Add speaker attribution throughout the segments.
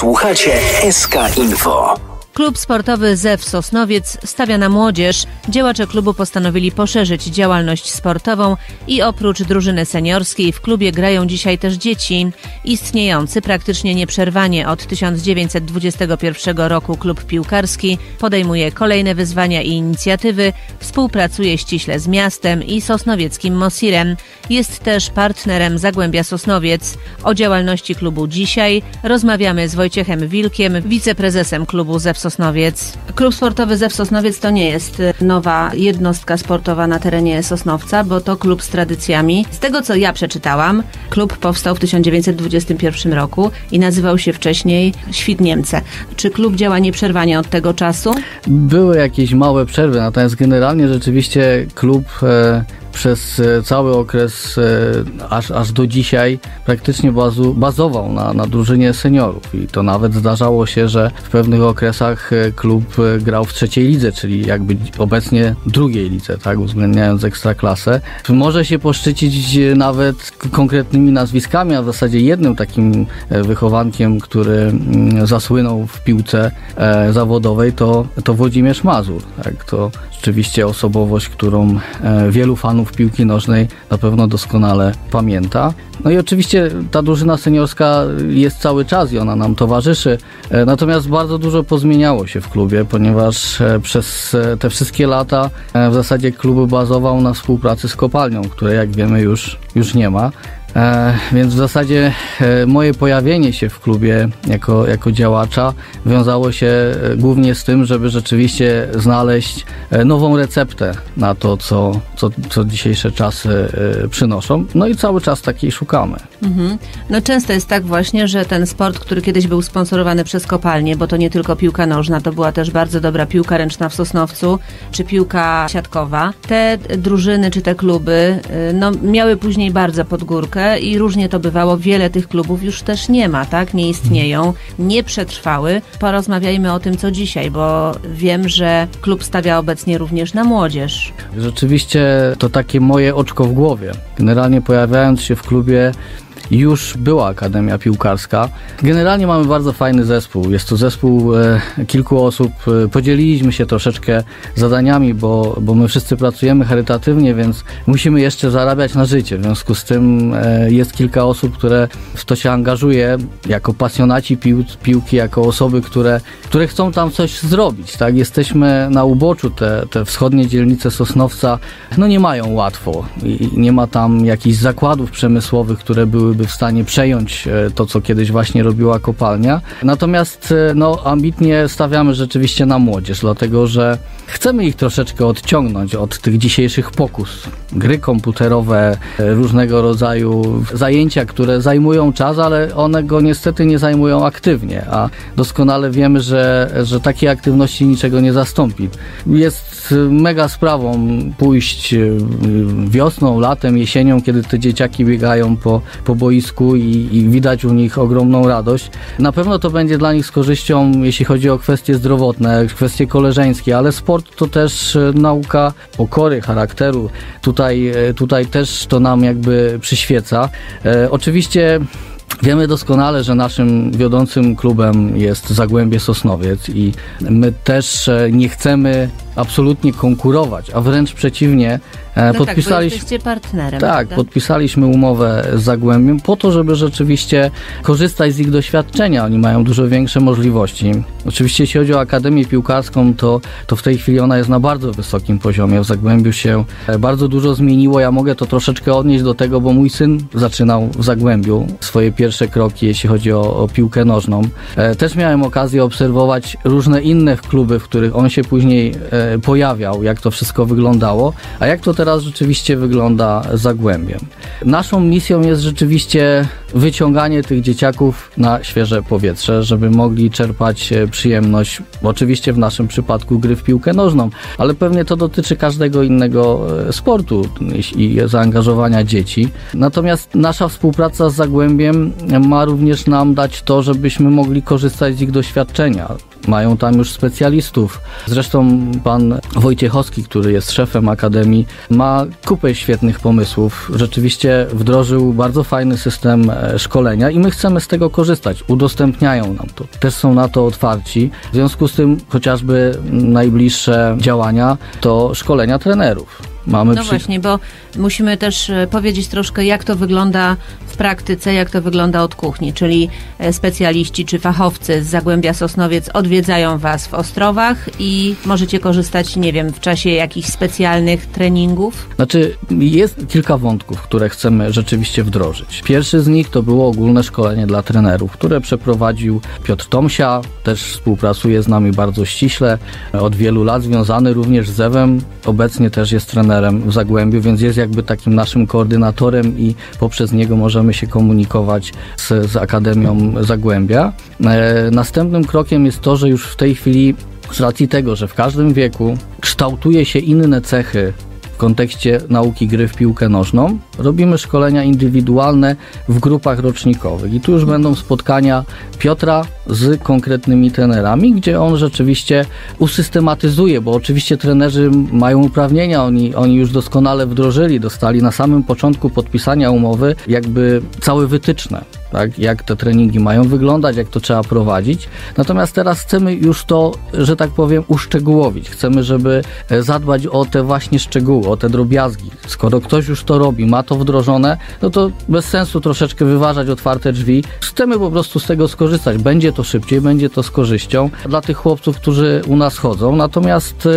Speaker 1: Słuchacie SK Info.
Speaker 2: Klub sportowy ZEW Sosnowiec stawia na młodzież. Działacze klubu postanowili poszerzyć działalność sportową i oprócz drużyny seniorskiej w klubie grają dzisiaj też dzieci. Istniejący praktycznie nieprzerwanie od 1921 roku klub piłkarski podejmuje kolejne wyzwania i inicjatywy, współpracuje ściśle z miastem i sosnowieckim Mosirem. Jest też partnerem Zagłębia Sosnowiec. O działalności klubu dzisiaj rozmawiamy z Wojciechem Wilkiem, wiceprezesem klubu ZEW Sosnowiec. Klub sportowy ZEW Sosnowiec to nie jest y, nowa jednostka sportowa na terenie Sosnowca, bo to klub z tradycjami. Z tego co ja przeczytałam, klub powstał w 1921 roku i nazywał się wcześniej Świt Niemce. Czy klub działa nieprzerwanie od tego czasu?
Speaker 3: Były jakieś małe przerwy, natomiast generalnie rzeczywiście klub e, przez e, cały okres, e, aż, aż do dzisiaj, praktycznie bazu, bazował na, na drużynie seniorów. I to nawet zdarzało się, że w pewnych okresach e, klub grał w trzeciej lidze, czyli jakby obecnie drugiej lidze, tak, uwzględniając ekstraklasę. Może się poszczycić nawet konkretnymi nazwiskami, a w zasadzie jednym takim wychowankiem, który mm, zasłynął w piłce zawodowej, to, to Włodzimierz Mazur. Tak, to rzeczywiście osobowość, którą wielu fanów fanów piłki nożnej na pewno doskonale pamięta. No i oczywiście ta drużyna seniorska jest cały czas i ona nam towarzyszy. E, natomiast bardzo dużo pozmieniało się w klubie, ponieważ e, przez e, te wszystkie lata w zasadzie klub bazował na współpracy z kopalnią, której jak wiemy już, już nie ma. E, więc w zasadzie e, moje pojawienie się w klubie jako, jako działacza wiązało się e, głównie z tym, żeby rzeczywiście znaleźć e, nową receptę na to, co, co, co dzisiejsze czasy e, przynoszą. No i cały czas takiej szukamy.
Speaker 2: Mhm. No często jest tak właśnie, że ten sport, który kiedyś był sponsorowany przez kopalnię, bo to nie tylko piłka nożna, to była też bardzo dobra piłka ręczna w Sosnowcu, czy piłka siatkowa. Te drużyny, czy te kluby, y, no miały później bardzo i różnie to bywało. Wiele tych klubów już też nie ma, tak? Nie istnieją, nie przetrwały. Porozmawiajmy o tym, co dzisiaj, bo wiem, że klub stawia obecnie również na młodzież.
Speaker 3: Rzeczywiście to takie moje oczko w głowie. Generalnie pojawiając się w klubie już była Akademia Piłkarska. Generalnie mamy bardzo fajny zespół. Jest to zespół e, kilku osób. E, podzieliliśmy się troszeczkę zadaniami, bo, bo my wszyscy pracujemy charytatywnie, więc musimy jeszcze zarabiać na życie. W związku z tym e, jest kilka osób, które w to się angażuje jako pasjonaci pił, piłki, jako osoby, które, które chcą tam coś zrobić. Tak? Jesteśmy na uboczu, te, te wschodnie dzielnice Sosnowca no nie mają łatwo i nie ma tam jakichś zakładów przemysłowych, które byłyby byłyby w stanie przejąć e, to, co kiedyś właśnie robiła kopalnia. Natomiast e, no, ambitnie stawiamy rzeczywiście na młodzież, dlatego że chcemy ich troszeczkę odciągnąć od tych dzisiejszych pokus. Gry komputerowe, e, różnego rodzaju zajęcia, które zajmują czas, ale one go niestety nie zajmują aktywnie, a doskonale wiemy, że, że takiej aktywności niczego nie zastąpi. Jest mega sprawą pójść wiosną, latem, jesienią, kiedy te dzieciaki biegają po, po boisku i, i, widać u nich ogromną radość. Na pewno to będzie dla nich z korzyścią, jeśli chodzi o kwestie zdrowotne, kwestie koleżeńskie, ale sport to też e, nauka pokory, charakteru. Tutaj, e, tutaj też to nam jakby przyświeca. E, oczywiście Wiemy doskonale, że naszym wiodącym klubem jest Zagłębie Sosnowiec i my też e, nie chcemy absolutnie konkurować, a wręcz przeciwnie,
Speaker 2: no podpisaliśmy. Tak, partnerem.
Speaker 3: Tak, prawda? podpisaliśmy umowę z Zagłębiem po to, żeby rzeczywiście korzystać z ich doświadczenia. Oni mają dużo większe możliwości. Oczywiście, jeśli chodzi o Akademię Piłkarską, to, to w tej chwili ona jest na bardzo wysokim poziomie. W Zagłębiu się e, bardzo dużo zmieniło. Ja mogę to troszeczkę odnieść do tego, bo mój syn zaczynał w Zagłębiu swoje pierwsze kroki, jeśli chodzi o, o piłkę nożną. E, też miałem okazję obserwować różne inne kluby, w których on się później e, pojawiał, jak to wszystko wyglądało, a jak to teraz rzeczywiście wygląda Zagłębiem. Naszą misją jest rzeczywiście wyciąganie tych dzieciaków na świeże powietrze, żeby mogli czerpać e, przyjemność, oczywiście w naszym przypadku gry w piłkę nożną, ale pewnie to dotyczy każdego innego e, sportu i zaangażowania dzieci. Natomiast nasza współpraca z Zagłębiem ma również nam dać to, żebyśmy mogli korzystać z ich doświadczenia. Mają tam już specjalistów. Zresztą pan Wojciechowski, który jest szefem Akademii, ma kupę świetnych pomysłów. Rzeczywiście wdrożył bardzo fajny system e, szkolenia i my chcemy z tego korzystać. Udostępniają nam to. Też są na to otwarci. W związku z tym chociażby najbliższe działania to szkolenia trenerów.
Speaker 2: Mamy no przy... właśnie, bo musimy też e, powiedzieć troszkę, jak to wygląda w praktyce, jak to wygląda od kuchni, czyli e, specjaliści czy fachowcy z Zagłębia Sosnowiec odwiedzają Was w Ostrowach i możecie korzystać, nie wiem, w czasie jakichś specjalnych treningów?
Speaker 3: Znaczy, jest kilka wątków, które chcemy rzeczywiście wdrożyć. Pierwszy z nich to było ogólne szkolenie dla trenerów, które przeprowadził Piotr Tomsia, też współpracuje z nami bardzo ściśle, od wielu lat związany również z Zewem, obecnie też jest trenerem w Zagłębiu, więc jest jakby takim naszym koordynatorem i poprzez niego możemy się komunikować z, z Akademią Zagłębia. E, następnym krokiem jest to, że już w tej chwili z racji tego, że w każdym wieku kształtuje się inne cechy kontekście nauki gry w piłkę nożną. Robimy szkolenia indywidualne w grupach rocznikowych i tu już będą spotkania Piotra z konkretnymi trenerami, gdzie on rzeczywiście usystematyzuje, bo oczywiście trenerzy mają uprawnienia, oni, oni już doskonale wdrożyli, dostali na samym początku podpisania umowy jakby całe wytyczne tak, jak te treningi mają wyglądać, jak to trzeba prowadzić. Natomiast teraz chcemy już to, że tak powiem, uszczegółowić. Chcemy, żeby e, zadbać o te właśnie szczegóły, o te drobiazgi. Skoro ktoś już to robi, ma to wdrożone, no to bez sensu troszeczkę wyważać otwarte drzwi. Chcemy po prostu z tego skorzystać. Będzie to szybciej, będzie to z korzyścią dla tych chłopców, którzy u nas chodzą. Natomiast e,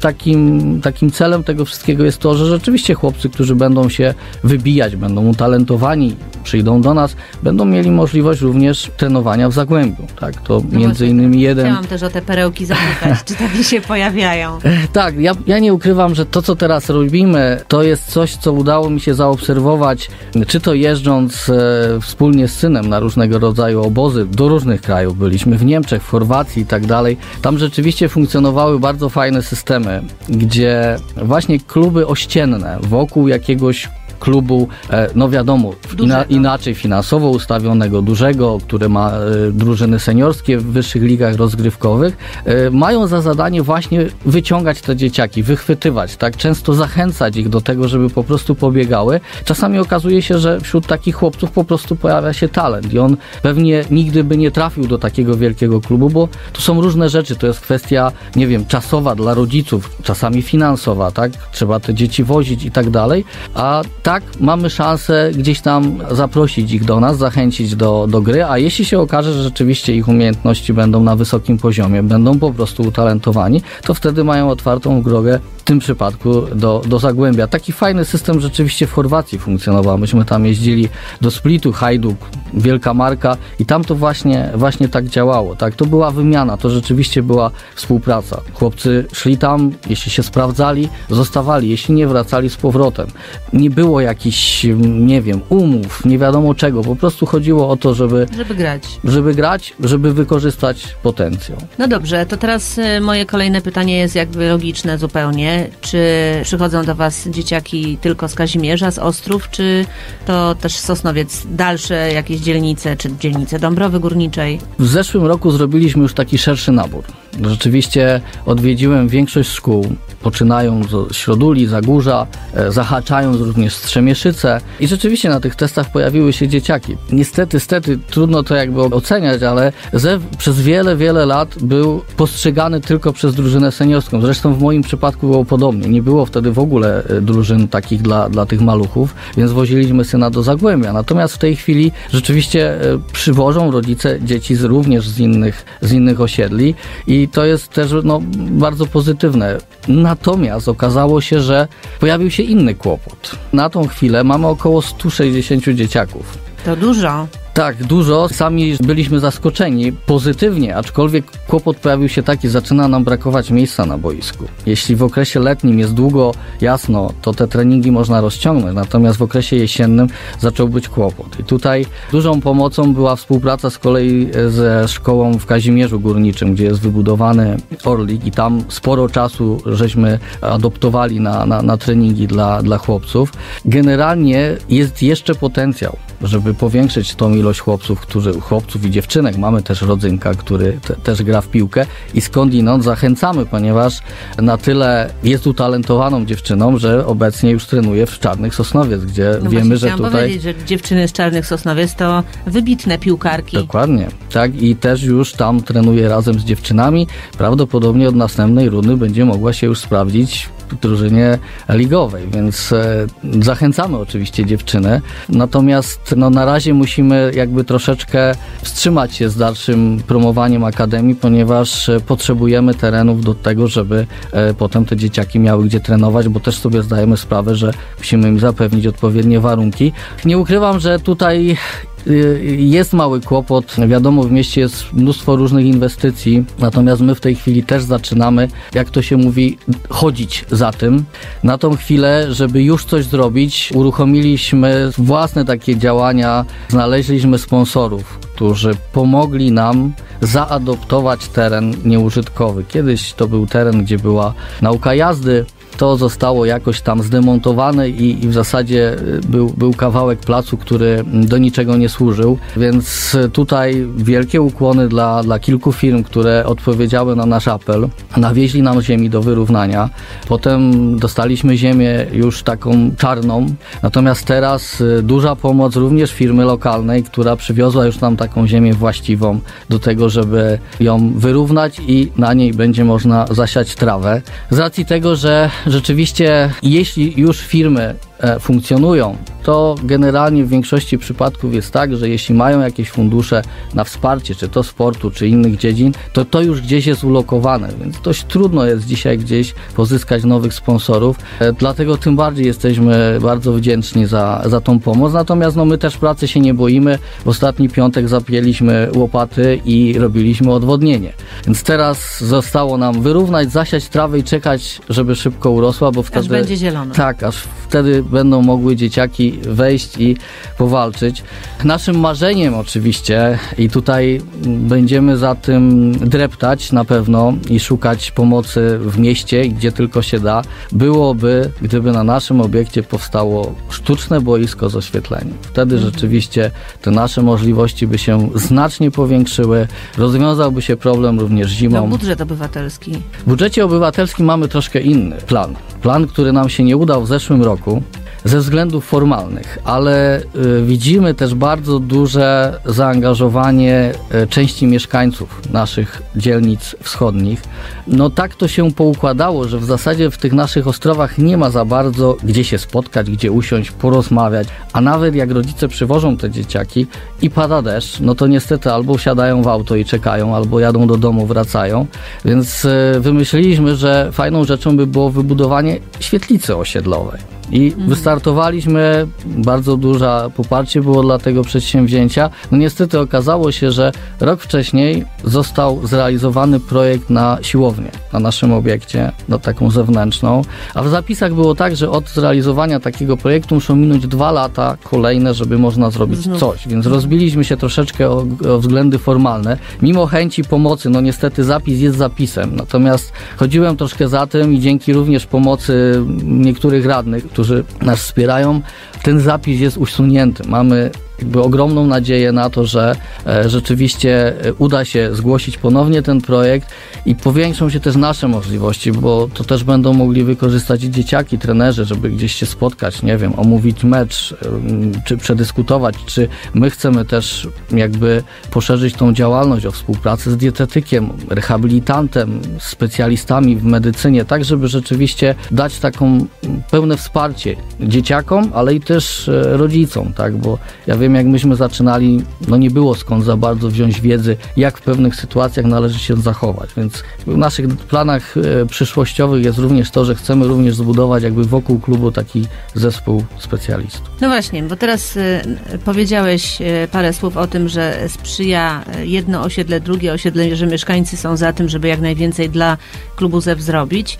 Speaker 3: takim, takim celem tego wszystkiego jest to, że rzeczywiście chłopcy, którzy będą się wybijać, będą utalentowani, przyjdą do nas, będą mieli możliwość również trenowania w Zagłębiu. Tak? To no między innymi jeden...
Speaker 2: Chciałam też o te perełki zapytać, czy takie się pojawiają.
Speaker 3: Tak, ja, ja nie ukrywam, że to, co teraz robimy, to jest coś, co udało mi się zaobserwować, czy to jeżdżąc e, wspólnie z synem na różnego rodzaju obozy, do różnych krajów byliśmy, w Niemczech, w Chorwacji i tak dalej. Tam rzeczywiście funkcjonowały bardzo fajne systemy, gdzie właśnie kluby ościenne wokół jakiegoś klubu, e, no wiadomo, ina, inaczej finansowo ustawionego, dużego, który ma e, drużyny seniorskie w wyższych ligach rozgrywkowych, e, mają za zadanie właśnie wyciągać te dzieciaki, wychwytywać, tak, często zachęcać ich do tego, żeby po prostu pobiegały. Czasami okazuje się, że wśród takich chłopców po prostu pojawia się talent i on pewnie nigdy by nie trafił do takiego wielkiego klubu, bo to są różne rzeczy, to jest kwestia, nie wiem, czasowa dla rodziców, czasami finansowa, tak, trzeba te dzieci wozić i tak dalej, a tak mamy szansę gdzieś tam zaprosić ich do nas, zachęcić do, do gry, a jeśli się okaże, że rzeczywiście ich umiejętności będą na wysokim poziomie, będą po prostu utalentowani, to wtedy mają otwartą drogę w tym przypadku do, do Zagłębia. Taki fajny system rzeczywiście w Chorwacji funkcjonował. Myśmy tam jeździli do Splitu, Hajduk, wielka marka i tam to właśnie, właśnie tak działało. Tak? To była wymiana, to rzeczywiście była współpraca. Chłopcy szli tam, jeśli się sprawdzali, zostawali, jeśli nie wracali z powrotem. Nie było jakichś, nie wiem, umów, nie wiadomo czego. Po prostu chodziło o to, żeby...
Speaker 2: Żeby grać.
Speaker 3: Żeby grać, żeby wykorzystać potencjał.
Speaker 2: No dobrze, to teraz y, moje kolejne pytanie jest jakby logiczne zupełnie. Czy przychodzą do Was dzieciaki tylko z Kazimierza, z Ostrów, czy to też Sosnowiec, dalsze jakieś dzielnice, czy dzielnice Dąbrowy Górniczej?
Speaker 3: W zeszłym roku zrobiliśmy już taki szerszy nabór. Rzeczywiście odwiedziłem większość szkół, poczynając od Środuli, Zagórza, e, zahaczając również Strzemieszyce i rzeczywiście na tych testach pojawiły się dzieciaki. Niestety, stety, trudno to jakby oceniać, ale Zew przez wiele, wiele lat był postrzegany tylko przez drużynę seniorską. Zresztą w moim przypadku było podobnie. Nie było wtedy w ogóle e, drużyn takich dla, dla tych maluchów, więc woziliśmy syna do Zagłębia. Natomiast w tej chwili rzeczywiście e, przywożą rodzice dzieci z, również z innych, z innych osiedli i to jest też no, bardzo pozytywne. Natomiast okazało się, że pojawił się inny kłopot. Na tą chwilę mamy około 160 dzieciaków.
Speaker 2: To dużo.
Speaker 3: Tak, dużo. Sami byliśmy zaskoczeni pozytywnie, aczkolwiek kłopot pojawił się taki, zaczyna nam brakować miejsca na boisku. Jeśli w okresie letnim jest długo jasno, to te treningi można rozciągnąć, natomiast w okresie jesiennym zaczął być kłopot. I tutaj dużą pomocą była współpraca z kolei ze szkołą w Kazimierzu Górniczym, gdzie jest wybudowany Orlik i tam sporo czasu żeśmy adoptowali na, na, na treningi dla, dla chłopców. Generalnie jest jeszcze potencjał, żeby powiększyć tą ilość ilość chłopców, którzy, chłopców i dziewczynek. Mamy też rodzynka, który te, też gra w piłkę i skądinąd zachęcamy, ponieważ na tyle jest utalentowaną dziewczyną, że obecnie już trenuje w Czarnych Sosnowiec, gdzie
Speaker 2: No
Speaker 3: wiemy, że tutaj...
Speaker 2: powiedzieć, że dziewczyny z Czarnych Sosnowiec to wybitne piłkarki.
Speaker 3: Dokładnie, tak i też już tam trenuje razem z dziewczynami. Prawdopodobnie od następnej rundy będzie mogła się już sprawdzić drużynie ligowej, więc e, zachęcamy oczywiście dziewczyny. Natomiast no, na razie musimy jakby troszeczkę wstrzymać się z dalszym promowaniem akademii, ponieważ e, potrzebujemy terenów do tego, żeby e, potem te dzieciaki miały gdzie trenować, bo też sobie zdajemy sprawę, że musimy im zapewnić odpowiednie warunki. Nie ukrywam, że tutaj jest mały kłopot. Wiadomo, w mieście jest mnóstwo różnych inwestycji, natomiast my w tej chwili też zaczynamy, jak to się mówi, chodzić za tym. Na tą chwilę, żeby już coś zrobić, uruchomiliśmy własne takie działania, znaleźliśmy sponsorów, którzy pomogli nam zaadoptować teren nieużytkowy. Kiedyś to był teren, gdzie była nauka jazdy, to zostało jakoś tam zdemontowane i, i, w zasadzie y, był, był kawałek placu, który do niczego nie służył. Więc tutaj wielkie ukłony dla, dla kilku firm, które odpowiedziały na nasz apel. Nawieźli nam ziemi do wyrównania. Potem dostaliśmy ziemię już taką czarną. Natomiast teraz y, duża pomoc również firmy lokalnej, która przywiozła już nam taką ziemię właściwą do tego, żeby ją wyrównać i na niej będzie można zasiać trawę. Z racji tego, że rzeczywiście jeśli już firmy e, funkcjonują, to generalnie w większości przypadków jest tak, że jeśli mają jakieś fundusze na wsparcie, czy to sportu, czy innych dziedzin, to to już gdzieś jest ulokowane, więc dość trudno jest dzisiaj gdzieś pozyskać nowych sponsorów, e, dlatego tym bardziej jesteśmy bardzo wdzięczni za, za tą pomoc, natomiast no, my też pracy się nie boimy. W ostatni piątek zapięliśmy łopaty i robiliśmy odwodnienie, więc teraz zostało nam wyrównać, zasiać trawę i czekać, żeby szybko urosła, bo wtedy...
Speaker 2: Aż będzie zielono.
Speaker 3: Tak, aż wtedy będą mogły dzieciaki wejść i powalczyć. Naszym marzeniem oczywiście i tutaj będziemy za tym dreptać na pewno i szukać pomocy w mieście, gdzie tylko się da, byłoby, gdyby na naszym obiekcie powstało sztuczne boisko z oświetleniem. Wtedy
Speaker 2: Mhm.
Speaker 3: rzeczywiście te nasze możliwości by się znacznie powiększyły, rozwiązałby się problem również zimą.
Speaker 2: No, budżet obywatelski.
Speaker 3: W budżecie obywatelskim mamy troszkę inny plan. Plan, który nam się nie udał w zeszłym roku ze względów formalnych, ale y, widzimy też bardzo duże zaangażowanie y, części mieszkańców naszych dzielnic wschodnich. No tak to się poukładało, że w zasadzie w tych naszych ostrowach nie ma za bardzo gdzie się spotkać, gdzie usiąść, porozmawiać, a nawet jak rodzice przywożą te dzieciaki i pada deszcz, no to niestety albo siadają w auto i czekają, albo jadą do domu, wracają, więc y, wymyśliliśmy, że fajną rzeczą by było wybudowanie świetlicy osiedlowej. I wystartowaliśmy, bardzo duże poparcie było dla tego przedsięwzięcia. No niestety okazało się, że rok wcześniej został zrealizowany projekt na siłownię na naszym obiekcie, no taką zewnętrzną, a w zapisach było tak, że od zrealizowania takiego projektu muszą minąć dwa lata kolejne, żeby można zrobić
Speaker 2: Znów.
Speaker 3: coś, więc rozbiliśmy się troszeczkę o, o względy formalne. Mimo chęci pomocy, no niestety zapis jest zapisem, natomiast chodziłem troszkę za tym i dzięki również pomocy niektórych radnych, którzy nas wspierają, ten zapis jest usunięty. Mamy jakby ogromną nadzieję na to, że e, rzeczywiście e, uda się zgłosić ponownie ten projekt i powiększą się też nasze możliwości, bo to też będą mogli wykorzystać dzieciaki, trenerzy, żeby gdzieś się spotkać, nie wiem, omówić mecz, em, czy przedyskutować, czy my chcemy też jakby poszerzyć tą działalność o współpracę z dietetykiem, rehabilitantem, specjalistami w medycynie, tak żeby rzeczywiście dać taką mm, pełne wsparcie dzieciakom, ale i też e, rodzicom, tak, bo ja wiem jak myśmy zaczynali, no nie było skąd za bardzo wziąć wiedzy, jak w pewnych sytuacjach należy się zachować, więc w naszych planach e, przyszłościowych jest również to, że chcemy również zbudować jakby wokół klubu taki zespół specjalistów.
Speaker 2: No właśnie, bo teraz y, powiedziałeś y, parę słów o tym, że sprzyja jedno osiedle, drugie osiedle, że mieszkańcy są za tym, żeby jak najwięcej dla klubu ZEW zrobić.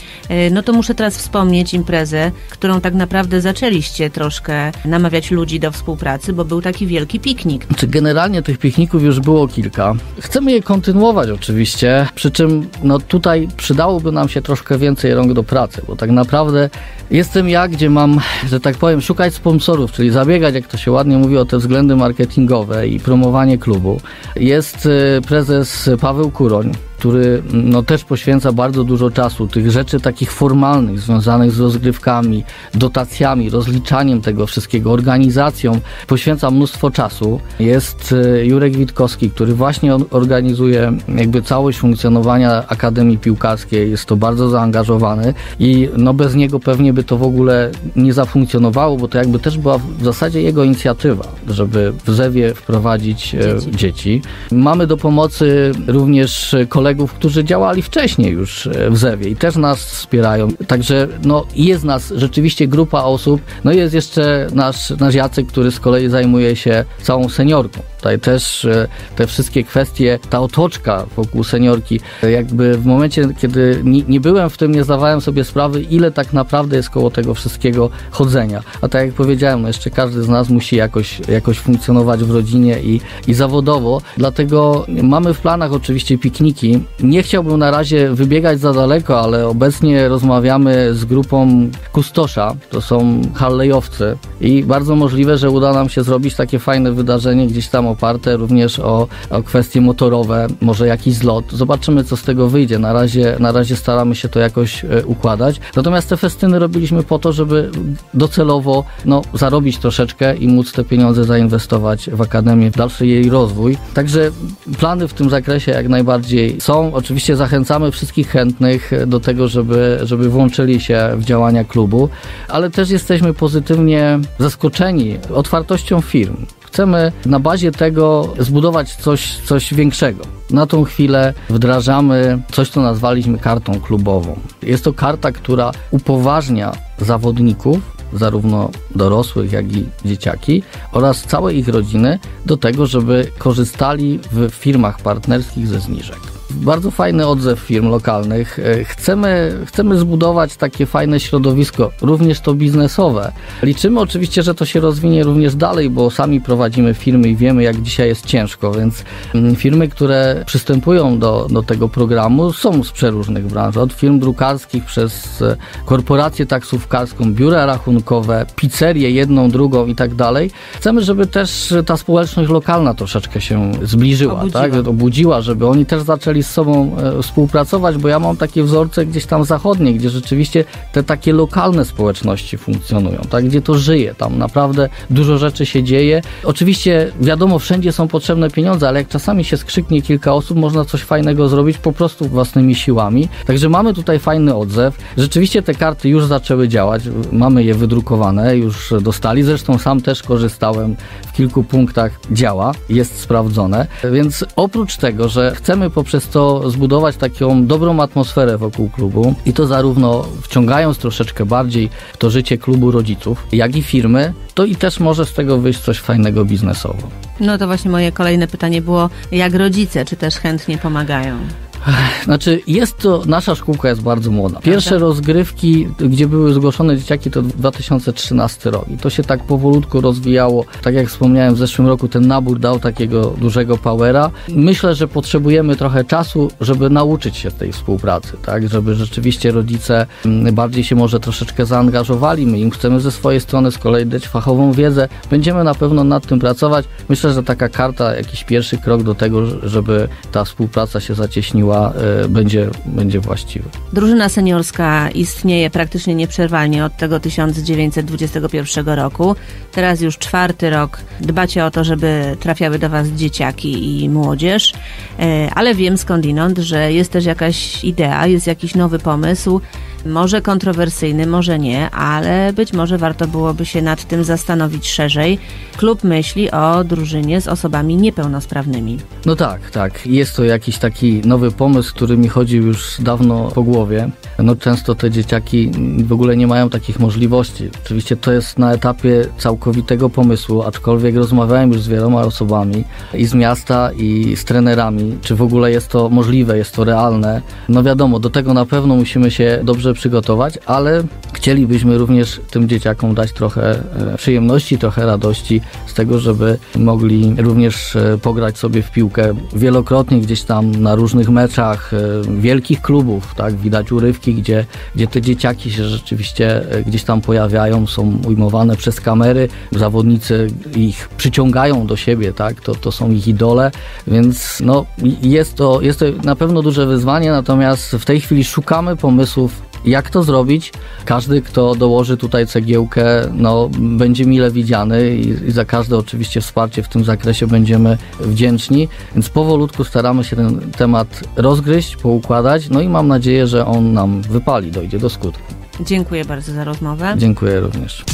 Speaker 2: No to muszę teraz wspomnieć imprezę, którą tak naprawdę zaczęliście troszkę namawiać ludzi do współpracy, bo był taki taki wielki piknik.
Speaker 3: Czy generalnie tych pikników już było kilka. Chcemy je kontynuować oczywiście, przy czym no tutaj przydałoby nam się troszkę więcej rąk do pracy, bo tak naprawdę jestem ja, gdzie mam, że tak powiem, szukać sponsorów, czyli zabiegać, jak to się ładnie mówi, o te względy marketingowe i promowanie klubu. Jest y, prezes Paweł Kuroń, który no, też poświęca bardzo dużo czasu tych rzeczy takich formalnych, związanych z rozgrywkami, dotacjami, rozliczaniem tego wszystkiego, organizacją, poświęca mnóstwo czasu. Jest e, Jurek Witkowski, który właśnie organizuje jakby całość funkcjonowania Akademii Piłkarskiej, jest to bardzo zaangażowany i no bez niego pewnie by to w ogóle nie zafunkcjonowało, bo to jakby też była w zasadzie jego inicjatywa, żeby w Zewie wprowadzić e, dzieci. dzieci. Mamy do pomocy również kolegów kolegów, którzy działali wcześniej już e, w Zewie i też nas wspierają. Także no, jest nas rzeczywiście grupa osób. No jest jeszcze nasz, nasz Jacek, który z kolei zajmuje się całą seniorką. Tutaj też e, te wszystkie kwestie, ta otoczka wokół seniorki, jakby w momencie, kiedy nie, nie byłem w tym, nie zdawałem sobie sprawy, ile tak naprawdę jest koło tego wszystkiego chodzenia. A tak jak powiedziałem, no jeszcze każdy z nas musi jakoś, jakoś funkcjonować w rodzinie i, i zawodowo. Dlatego mamy w planach oczywiście pikniki. Nie chciałbym na razie wybiegać za daleko, ale obecnie rozmawiamy z grupą Kustosza. To są Harley'owcy i bardzo możliwe, że uda nam się zrobić takie fajne wydarzenie gdzieś tam oparte również o, o kwestie motorowe, może jakiś zlot. Zobaczymy, co z tego wyjdzie. Na razie, na razie staramy się to jakoś e, układać. Natomiast te festyny robiliśmy po to, żeby docelowo no, zarobić troszeczkę i móc te pieniądze zainwestować w Akademię, w dalszy jej rozwój. Także plany w tym zakresie jak najbardziej są. Oczywiście zachęcamy wszystkich chętnych do tego, żeby, żeby włączyli się w działania klubu, ale też jesteśmy pozytywnie zaskoczeni otwartością firm. Chcemy na bazie tego zbudować coś, coś większego. Na tą chwilę wdrażamy coś, co nazwaliśmy kartą klubową. Jest to karta, która upoważnia zawodników, zarówno dorosłych, jak i dzieciaki oraz całe ich rodziny do tego, żeby korzystali w firmach partnerskich ze zniżek bardzo fajny odzew firm lokalnych. E, chcemy, chcemy zbudować takie fajne środowisko, również to biznesowe. Liczymy oczywiście, że to się rozwinie również dalej, bo sami prowadzimy firmy i wiemy, jak dzisiaj jest ciężko, więc mm, firmy, które przystępują do, do tego programu są z przeróżnych branż, od firm drukarskich przez e, korporację taksówkarską, biura rachunkowe, pizzerię jedną, drugą i tak dalej. Chcemy, żeby też ta społeczność lokalna troszeczkę się zbliżyła, obudziła. tak? obudziła, żeby oni też zaczęli z sobą e, współpracować, bo ja mam takie wzorce gdzieś tam zachodnie, gdzie rzeczywiście te takie lokalne społeczności funkcjonują, tak, gdzie to żyje, tam naprawdę dużo rzeczy się dzieje. Oczywiście wiadomo, wszędzie są potrzebne pieniądze, ale jak czasami się skrzyknie kilka osób, można coś fajnego zrobić po prostu własnymi siłami. Także mamy tutaj fajny odzew. Rzeczywiście te karty już zaczęły działać, mamy je wydrukowane, już dostali, zresztą sam też korzystałem w kilku punktach, działa, jest sprawdzone. Więc oprócz tego, że chcemy poprzez to zbudować taką dobrą atmosferę wokół klubu i to zarówno wciągając troszeczkę bardziej w to życie klubu rodziców, jak i firmy, to i też może z tego wyjść coś fajnego biznesowo.
Speaker 2: No to właśnie moje kolejne pytanie było, jak rodzice, czy też chętnie pomagają?
Speaker 3: Znaczy, jest to, nasza szkółka jest bardzo młoda. Pierwsze rozgrywki, gdzie były zgłoszone dzieciaki, to 2013 rok. I to się tak powolutku rozwijało. Tak jak wspomniałem, w zeszłym roku ten nabór dał takiego dużego powera. Myślę, że potrzebujemy trochę czasu, żeby nauczyć się tej współpracy, tak? Żeby rzeczywiście rodzice mm, bardziej się może troszeczkę zaangażowali. My im chcemy ze swojej strony z kolei dać fachową wiedzę. Będziemy na pewno nad tym pracować. Myślę, że taka karta, jakiś pierwszy krok do tego, żeby ta współpraca się zacieśniła E, będzie, będzie właściwy.
Speaker 2: Drużyna seniorska istnieje praktycznie nieprzerwalnie od tego 1921 roku. Teraz już czwarty rok dbacie o to, żeby trafiały do Was dzieciaki i młodzież, e, ale wiem skądinąd, że jest też jakaś idea, jest jakiś nowy pomysł, może kontrowersyjny, może nie, ale być może warto byłoby się nad tym zastanowić szerzej. Klub myśli o drużynie z osobami niepełnosprawnymi.
Speaker 3: No tak, tak. Jest to jakiś taki nowy pomysł, który mi chodzi już dawno po głowie. No często te dzieciaki w ogóle nie mają takich możliwości. Oczywiście to jest na etapie całkowitego pomysłu, aczkolwiek rozmawiałem już z wieloma osobami i z miasta, i z trenerami, czy w ogóle jest to możliwe, jest to realne. No wiadomo, do tego na pewno musimy się dobrze przygotować, ale chcielibyśmy również tym dzieciakom dać trochę e, przyjemności, trochę radości z tego, żeby mogli również e, pograć sobie w piłkę wielokrotnie gdzieś tam na różnych meczach e, wielkich klubów, tak? Widać urywki, gdzie, gdzie te dzieciaki się rzeczywiście gdzieś tam pojawiają, są ujmowane przez kamery, zawodnicy ich przyciągają do siebie, tak? To, to są ich idole, więc no, jest, to, jest to na pewno duże wyzwanie, natomiast w tej chwili szukamy pomysłów jak to zrobić? Każdy, kto dołoży tutaj cegiełkę, no, będzie mile widziany i, i za każde oczywiście wsparcie w tym zakresie będziemy wdzięczni. Więc powolutku staramy się ten temat rozgryźć, poukładać, no i mam nadzieję, że on nam wypali, dojdzie do skutku.
Speaker 2: Dziękuję bardzo za rozmowę.
Speaker 3: Dziękuję również.